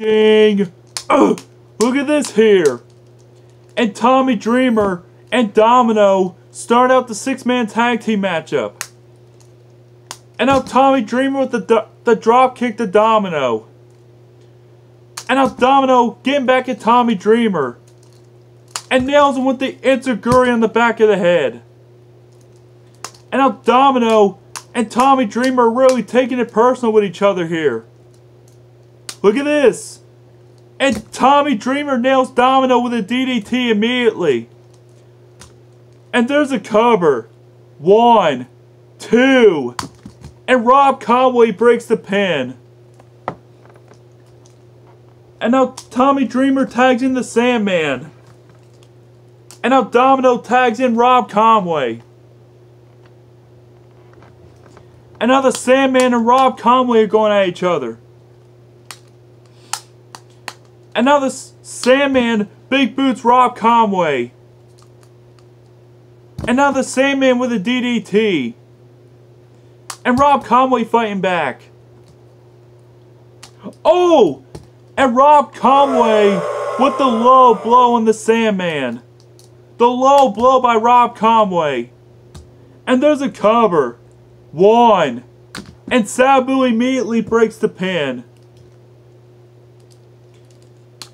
Ugh, look at this here! And Tommy Dreamer and Domino start out the six-man tag team matchup. And now Tommy Dreamer with the, the drop kick to Domino. And now Domino getting back at Tommy Dreamer. And nails him with the Enzuigiri on the back of the head. And now Domino and Tommy Dreamer are really taking it personal with each other here. Look at this. And Tommy Dreamer nails Domino with a DDT immediately. And there's a cover. One, two, and Rob Conway breaks the pin. And now Tommy Dreamer tags in the Sandman. And now Domino tags in Rob Conway. And now the Sandman and Rob Conway are going at each other. And now the Sandman big boots Rob Conway. And now the Sandman with a DDT. And Rob Conway fighting back. Oh! And Rob Conway with the low blow on the Sandman. The low blow by Rob Conway. And there's a cover. One. And Sabu immediately breaks the pin.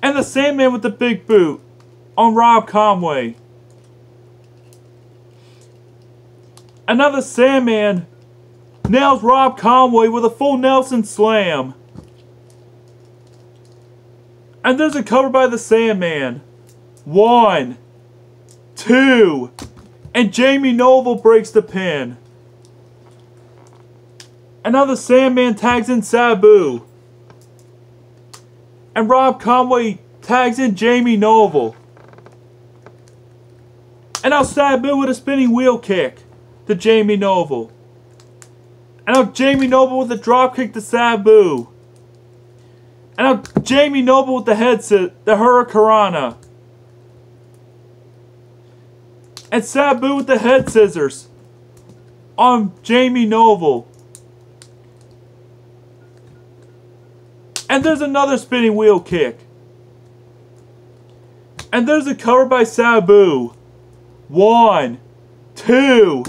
And the Sandman with the big boot on Rob Conway. Another Sandman nails Rob Conway with a full Nelson slam. And there's a cover by the Sandman. One, two, and Jamie Noble breaks the pin. The Sandman tags in Sabu. And Rob Conway tags in Jamie Noble. And now Sabu with a spinning wheel kick to Jamie Noble. And now Jamie Noble with a drop kick to Sabu. And now Jamie Noble with the headset, the Hurricanrana. And Sabu with the head scissors on Jamie Noble. And there's another spinning wheel kick. And there's a cover by Sabu. One, two,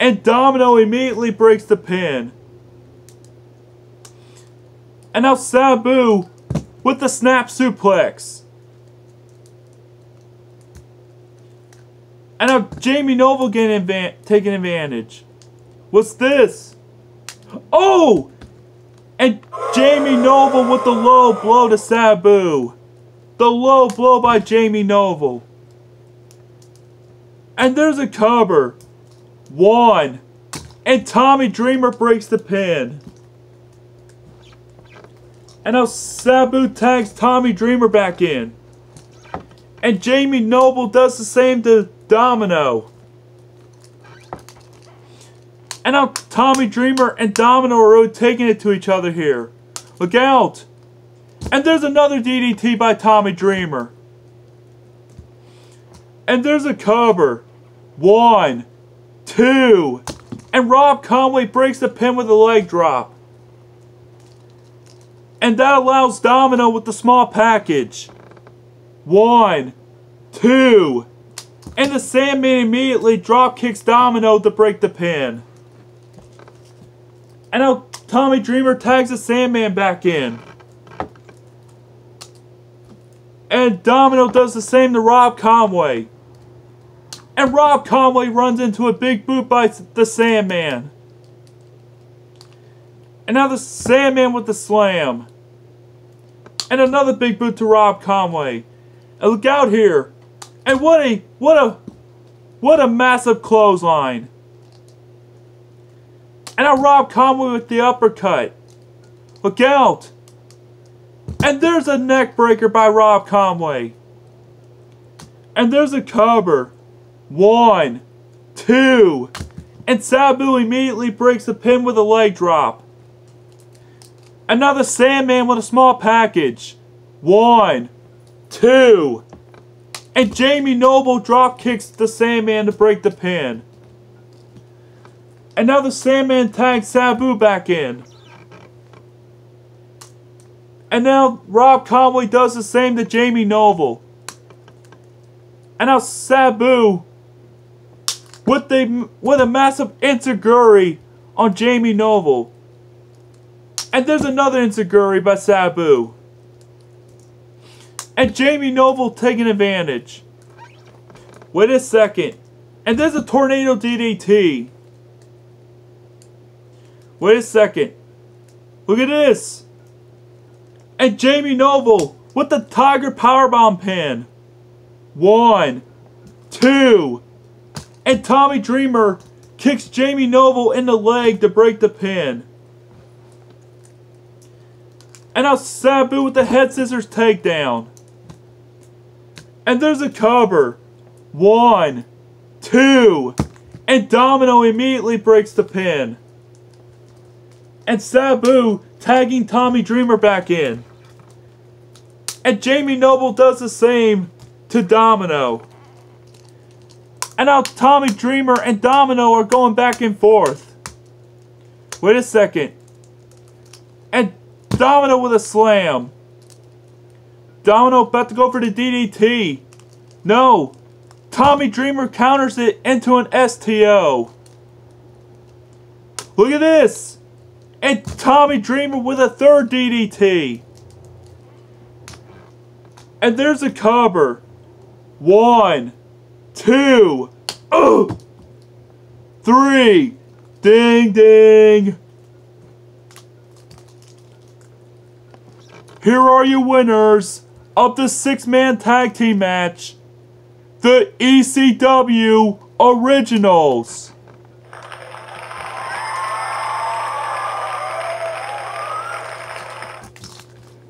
and Domino immediately breaks the pin. And now Sabu with the snap suplex. And now Jamie Noble getting advan taking advantage. What's this? Oh! And Jamie Noble with the low blow to Sabu. The low blow by Jamie Noble. And there's a cover. One. And Tommy Dreamer breaks the pin. And now Sabu tags Tommy Dreamer back in. And Jamie Noble does the same to Domino. And now Tommy Dreamer and Domino are really taking it to each other here. Look out! And there's another DDT by Tommy Dreamer. And there's a cover. One, two, and Rob Conway breaks the pin with a leg drop. And that allows Domino with the small package. One, two, and the Sandman immediately drop kicks Domino to break the pin. And now Tommy Dreamer tags the Sandman back in. And Domino does the same to Rob Conway. And Rob Conway runs into a big boot by the Sandman. And now the Sandman with the slam. And another big boot to Rob Conway. And look out here. And what a what a what a massive clothesline. And now Rob Conway with the uppercut. Look out. And there's a neck breaker by Rob Conway. And there's a cover. One, two, and Sabu immediately breaks the pin with a leg drop. Another Sandman with a small package. One, two, and Jamie Noble drop kicks the Sandman to break the pin. And now the Sandman tags Sabu back in. And now Rob Conway does the same to Jamie Noble. And now Sabu with a, with a massive enzuigiri on Jamie Noble. And there's another enzuigiri by Sabu. And Jamie Noble taking advantage. Wait a second. And there's a tornado DDT. Wait a second. Look at this. And Jamie Noble with the Tiger Powerbomb pin. One, two, and Tommy Dreamer kicks Jamie Noble in the leg to break the pin. And now Sabu with the head scissors takedown. And there's a cover. One, two, and Domino immediately breaks the pin. And Sabu tagging Tommy Dreamer back in. And Jamie Noble does the same to Domino. And now Tommy Dreamer and Domino are going back and forth. Wait a second. And Domino with a slam. Domino about to go for the DDT. No. Tommy Dreamer counters it into an STO. Look at this. And Tommy Dreamer with a third DDT. And there's a cover. One two, oh, three, ding ding. Here are your winners of the six-man tag team match, the ECW Originals.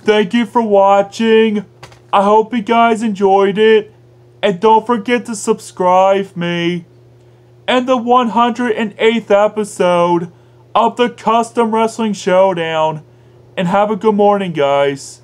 Thank you for watching. I hope you guys enjoyed it. And don't forget to subscribe me. And the 108th episode of the Custom Wrestling Showdown. And have a good morning, guys.